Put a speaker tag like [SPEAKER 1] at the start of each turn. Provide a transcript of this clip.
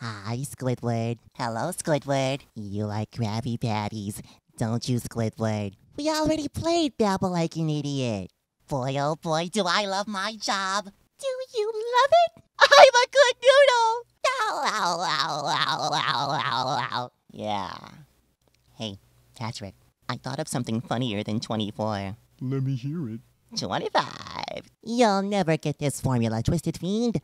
[SPEAKER 1] Hi, Squidward. Hello, Squidward. You like Krabby Patties, don't you, Squidward? We already played Babble Like an Idiot. Boy, oh boy, do I love my job. Do you love it? I'm a good noodle. Ow, ow, ow, ow, ow, ow, ow. Yeah. Hey, Patrick, I thought of something funnier than 24.
[SPEAKER 2] Let me hear it.
[SPEAKER 1] 25. You'll never get this formula, Twisted Fiend.